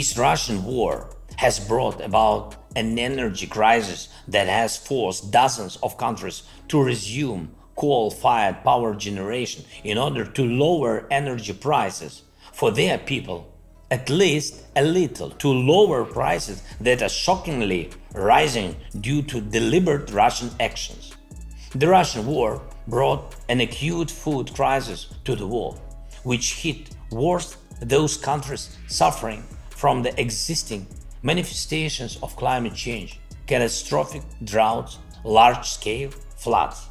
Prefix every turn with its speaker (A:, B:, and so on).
A: This Russian war has brought about an energy crisis that has forced dozens of countries to resume coal fired power generation in order to lower energy prices for their people, at least a little, to lower prices that are shockingly rising due to deliberate Russian actions. The Russian war brought an acute food crisis to the world, which hit worst those countries suffering from the existing manifestations of climate change, catastrophic droughts, large-scale floods.